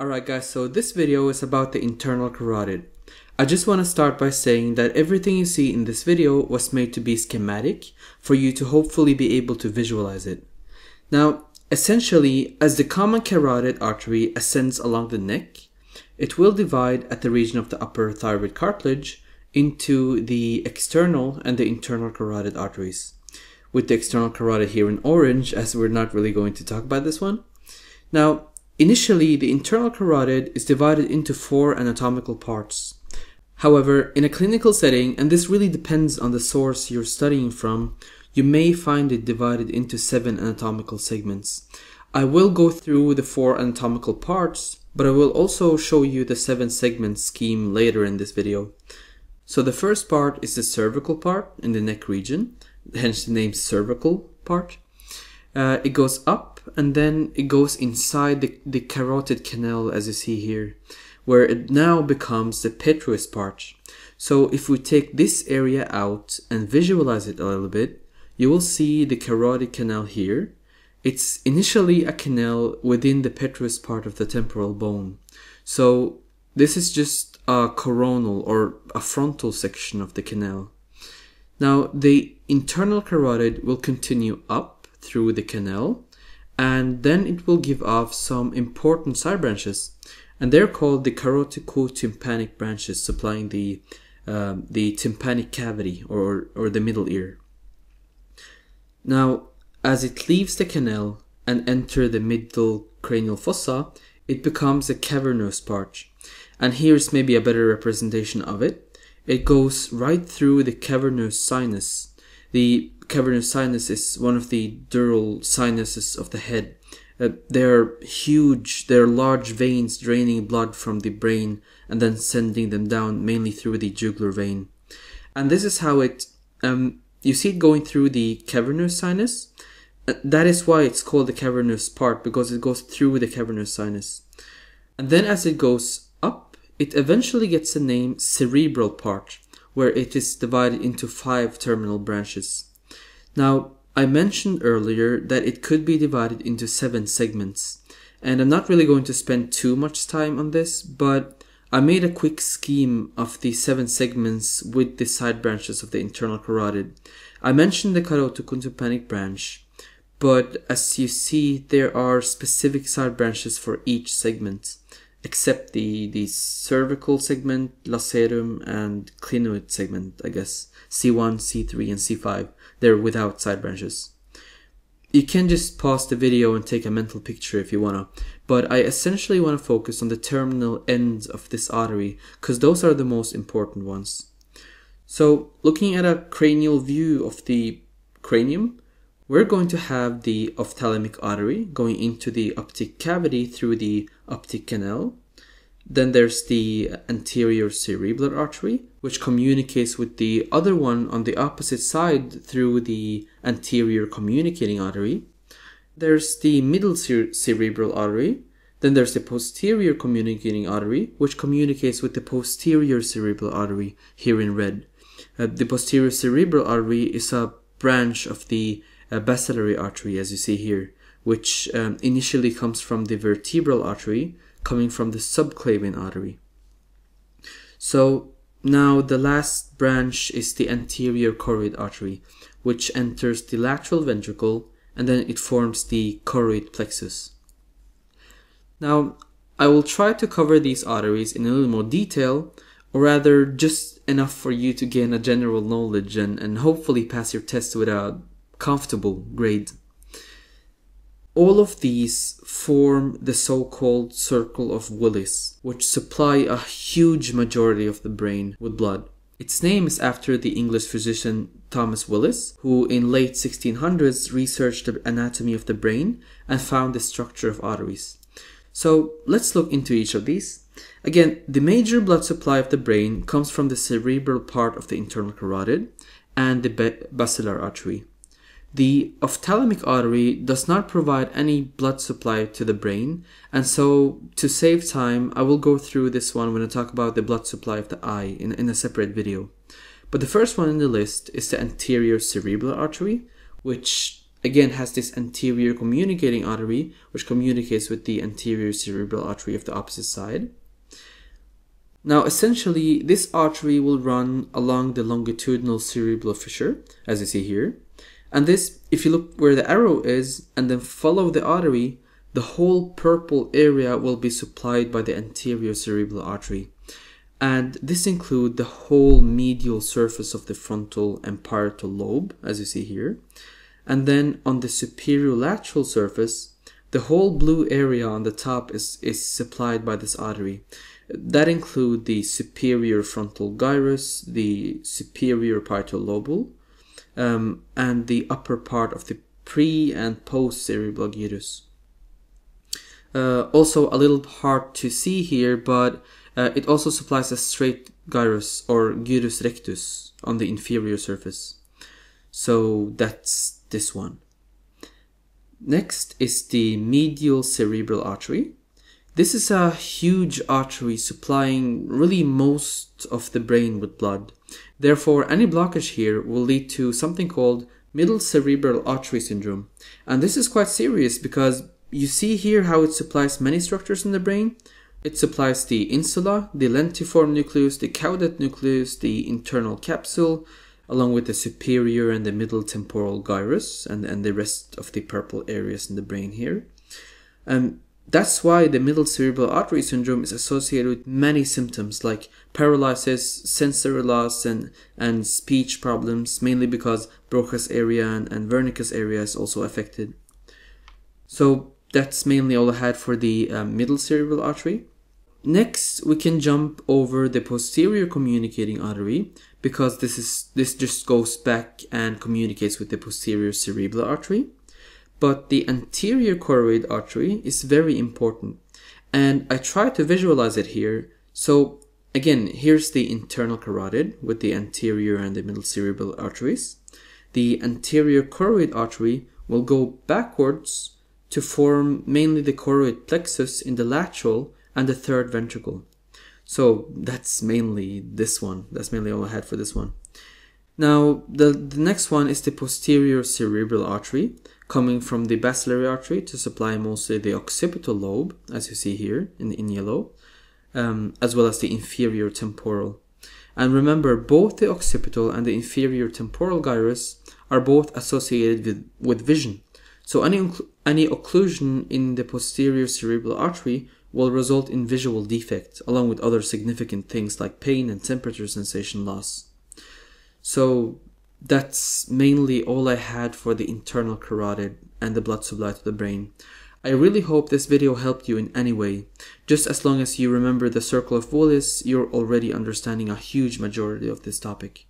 Alright guys, so this video is about the internal carotid. I just want to start by saying that everything you see in this video was made to be schematic for you to hopefully be able to visualize it. Now, essentially, as the common carotid artery ascends along the neck, it will divide at the region of the upper thyroid cartilage into the external and the internal carotid arteries. With the external carotid here in orange, as we're not really going to talk about this one. Now, Initially, the internal carotid is divided into four anatomical parts. However, in a clinical setting, and this really depends on the source you're studying from, you may find it divided into seven anatomical segments. I will go through the four anatomical parts, but I will also show you the seven segment scheme later in this video. So the first part is the cervical part in the neck region, hence the name cervical part. Uh, it goes up and then it goes inside the, the carotid canal as you see here where it now becomes the petrous part. So if we take this area out and visualize it a little bit, you will see the carotid canal here. It's initially a canal within the petrous part of the temporal bone. So this is just a coronal or a frontal section of the canal. Now the internal carotid will continue up through the canal and then it will give off some important side branches and they're called the carotico-tympanic branches supplying the uh, the tympanic cavity or, or the middle ear. Now, as it leaves the canal and enter the middle cranial fossa, it becomes a cavernous part. And here's maybe a better representation of it. It goes right through the cavernous sinus. The cavernous sinus is one of the dural sinuses of the head. Uh, they're huge, they're large veins draining blood from the brain and then sending them down mainly through the jugular vein. And this is how it, um, you see it going through the cavernous sinus. Uh, that is why it's called the cavernous part because it goes through the cavernous sinus. And then as it goes up, it eventually gets the name cerebral part, where it is divided into five terminal branches. Now, I mentioned earlier that it could be divided into seven segments, and I'm not really going to spend too much time on this, but I made a quick scheme of the seven segments with the side branches of the internal carotid. I mentioned the carototympanic branch, but as you see, there are specific side branches for each segment, except the, the cervical segment, lacerum, and clinoid segment, I guess, C1, C3, and C5. They're without side branches. You can just pause the video and take a mental picture if you wanna, but I essentially wanna focus on the terminal ends of this artery, because those are the most important ones. So, looking at a cranial view of the cranium, we're going to have the ophthalmic artery going into the optic cavity through the optic canal, then there's the anterior cerebral artery, which communicates with the other one on the opposite side through the anterior communicating artery. There's the middle cerebral artery. Then there's the posterior communicating artery, which communicates with the posterior cerebral artery, here in red. Uh, the posterior cerebral artery is a branch of the bacillary artery, as you see here, which um, initially comes from the vertebral artery, coming from the subclavian artery. So now the last branch is the anterior choroid artery, which enters the lateral ventricle and then it forms the choroid plexus. Now, I will try to cover these arteries in a little more detail, or rather just enough for you to gain a general knowledge and, and hopefully pass your test with a comfortable grade. All of these form the so-called circle of Willis, which supply a huge majority of the brain with blood. Its name is after the English physician Thomas Willis, who in late 1600s researched the anatomy of the brain and found the structure of arteries. So let's look into each of these. Again, the major blood supply of the brain comes from the cerebral part of the internal carotid and the basilar artery. The ophthalmic artery does not provide any blood supply to the brain, and so to save time, I will go through this one when I talk about the blood supply of the eye in, in a separate video. But the first one in the list is the anterior cerebral artery, which again has this anterior communicating artery, which communicates with the anterior cerebral artery of the opposite side. Now, essentially, this artery will run along the longitudinal cerebral fissure, as you see here. And this, if you look where the arrow is and then follow the artery, the whole purple area will be supplied by the anterior cerebral artery. And this include the whole medial surface of the frontal and parietal lobe, as you see here. And then on the superior lateral surface, the whole blue area on the top is, is supplied by this artery. That include the superior frontal gyrus, the superior parietal lobule, um, and the upper part of the pre and post cerebral gyrus. Uh, also a little hard to see here, but uh, it also supplies a straight gyrus or gyrus rectus on the inferior surface. So that's this one. Next is the medial cerebral artery. This is a huge artery supplying really most of the brain with blood. Therefore, any blockage here will lead to something called middle cerebral artery syndrome. And this is quite serious because you see here how it supplies many structures in the brain. It supplies the insula, the lentiform nucleus, the caudate nucleus, the internal capsule, along with the superior and the middle temporal gyrus and, and the rest of the purple areas in the brain here. Um, that's why the middle cerebral artery syndrome is associated with many symptoms like paralysis, sensory loss, and, and speech problems, mainly because Broca's area and, and Wernicke's area is also affected. So that's mainly all I had for the um, middle cerebral artery. Next, we can jump over the posterior communicating artery because this is this just goes back and communicates with the posterior cerebral artery. But the anterior choroid artery is very important. And I try to visualize it here. So again, here's the internal carotid with the anterior and the middle cerebral arteries. The anterior choroid artery will go backwards to form mainly the choroid plexus in the lateral and the third ventricle. So that's mainly this one. That's mainly all I had for this one. Now, the, the next one is the posterior cerebral artery coming from the bacillary artery to supply mostly the occipital lobe, as you see here in, in yellow, um, as well as the inferior temporal. And remember, both the occipital and the inferior temporal gyrus are both associated with, with vision. So any, any occlusion in the posterior cerebral artery will result in visual defect, along with other significant things like pain and temperature sensation loss. So that's mainly all I had for the internal carotid and the blood supply to the brain. I really hope this video helped you in any way. Just as long as you remember the circle of Willis, you're already understanding a huge majority of this topic.